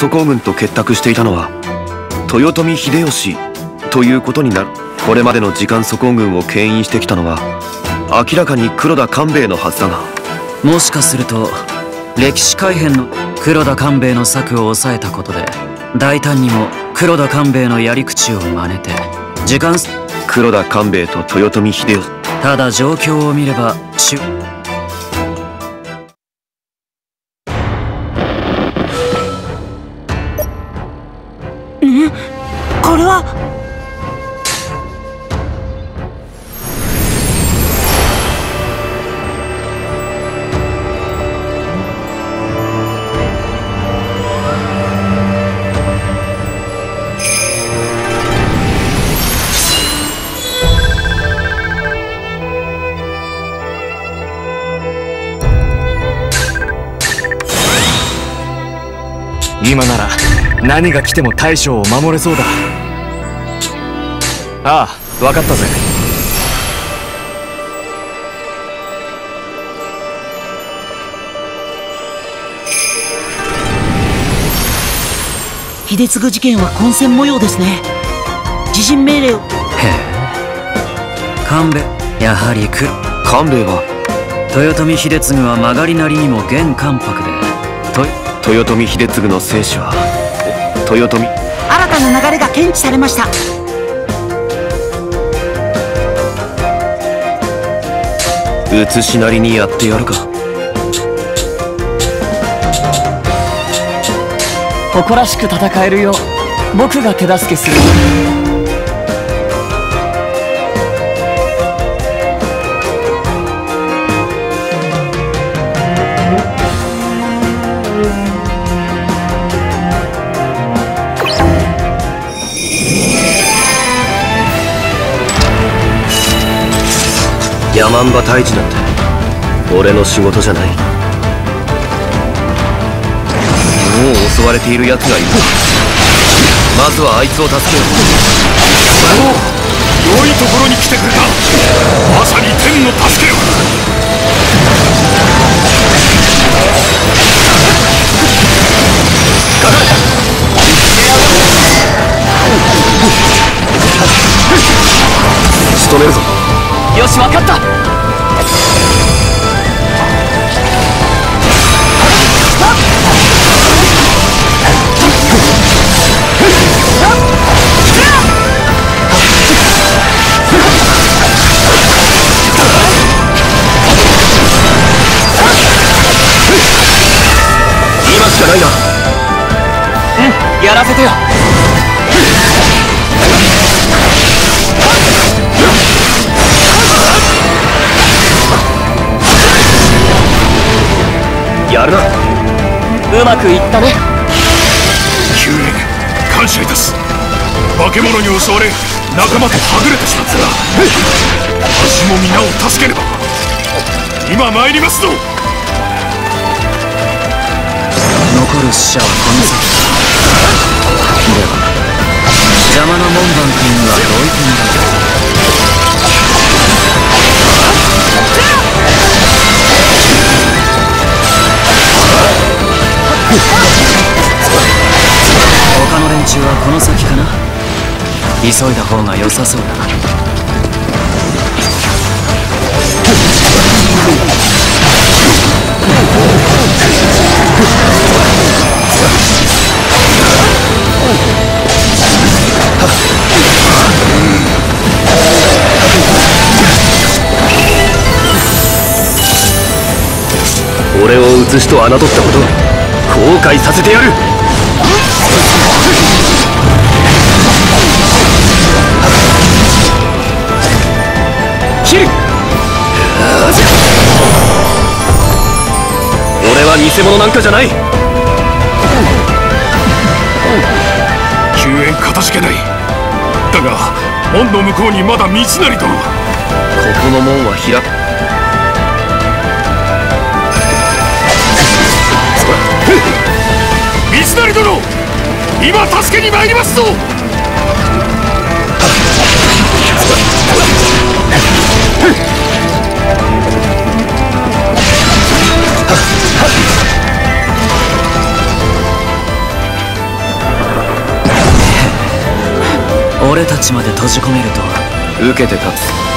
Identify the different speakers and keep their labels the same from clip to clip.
Speaker 1: 祖光軍と結託していたのは豊臣秀吉ということになる。これまでの時間祖光軍を牽引してきたのは明らかに黒田官兵衛のはずだが。
Speaker 2: もしかすると歴史改変の黒田官兵衛の策を抑えたことで大胆にも黒田官兵衛のやり口を真似て時間
Speaker 1: 黒田官兵衛と豊臣秀吉。
Speaker 2: ただ状況を見ればし
Speaker 3: 今なら何が来ても大将を守れそうだ。ああ分かったぜ。
Speaker 4: 秀次事件は混戦模様ですね。地震命令を。
Speaker 2: へえ。官兵衛やはり黒
Speaker 1: 官兵衛は？
Speaker 2: 豊臣秀次は曲がりなりにも現関白でと
Speaker 1: 豊臣秀次の生死は豊臣。
Speaker 4: 新たな流れが検知されました。
Speaker 1: 写しなりにやってやるか。
Speaker 5: 誇らしく戦えるよう僕が手助けする
Speaker 1: 山んば退治なんて。俺の仕事じゃない。もう襲われている奴がいる。まずはあいつを助けよう。
Speaker 6: 良いところに来て
Speaker 5: しか
Speaker 1: ないな。
Speaker 5: うんやらせてよ。
Speaker 1: やるな。
Speaker 5: うまくいったね。
Speaker 6: 救援感謝いたす。化け物に襲われ仲間とはぐれてしまった私も皆を助けねば。今参りますぞ
Speaker 2: 残る死者はこの先では邪魔な門番君にはどいてもらう他の連中はこの先かな。急いだ方が良さそうだな。
Speaker 1: 俺を写しと侮ったこと後悔させてやる。切る。俺は偽物なんかじゃない。
Speaker 6: 救援かたじけない。だが門の向こうにまだ三成殿
Speaker 1: ここの門は開く。
Speaker 6: 三成殿今助けに参りますぞ
Speaker 2: 俺たちまで閉じ込めるとは。
Speaker 1: 受けて立つ。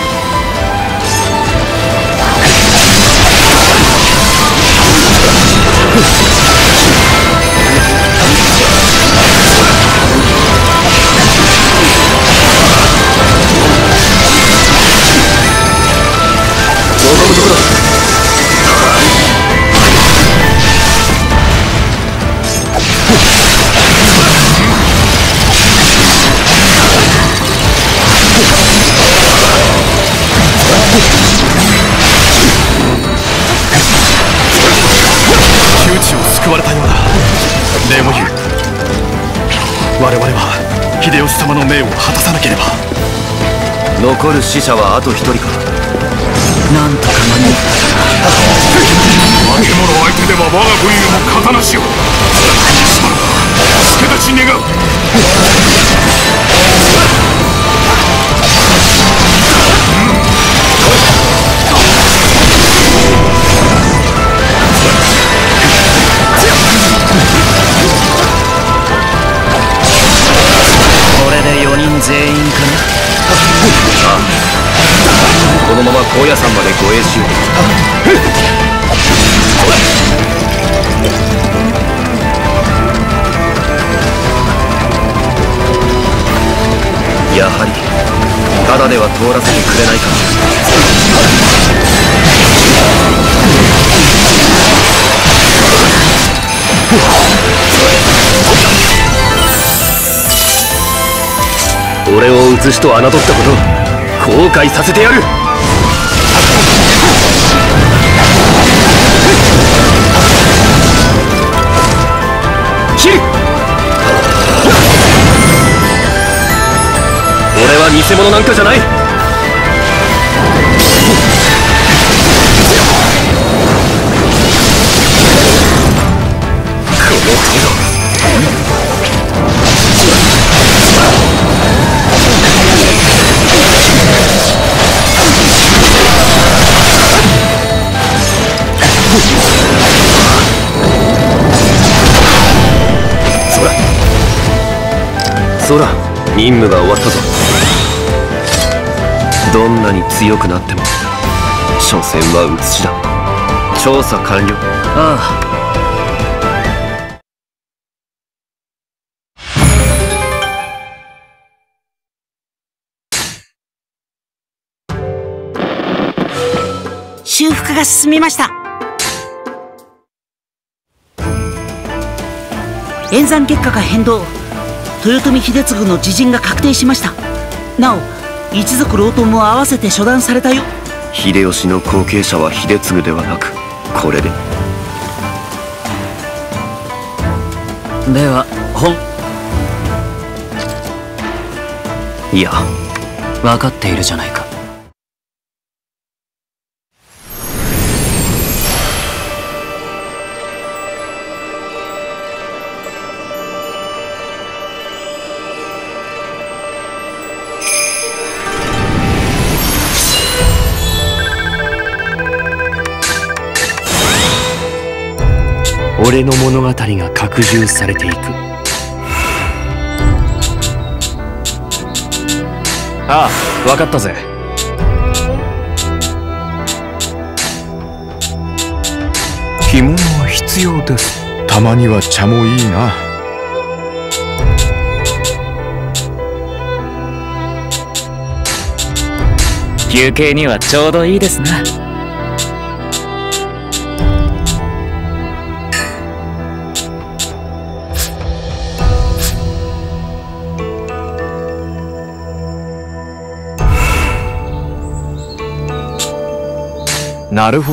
Speaker 3: 我々は秀吉様の命を果たさなければ。
Speaker 1: 残る死者はあと一人か。護衛しようやはりただでは通らせてくれないか。俺を映しと侮ったこと後悔させてやる。俺は偽物なんかじゃない。この程度そら。そら。任務が終わったぞ。どんなに強くなっても所詮は写しだ。調査完了。
Speaker 2: ああ。
Speaker 4: 修復が進みました。演算結果が変動豊臣秀次の自陣が確定しました。なお一族老頭も合わせて処断されたよ。
Speaker 1: 秀吉の後継者は秀次ではなくこれで。
Speaker 2: では本。
Speaker 1: いや。
Speaker 2: 分かっているじゃないか
Speaker 3: 俺の物語が拡充されていく。ああ分かったぜ。
Speaker 6: 着物は必要です。たまには茶もいいな。
Speaker 5: 休憩にはちょうどいいですな
Speaker 3: なるほど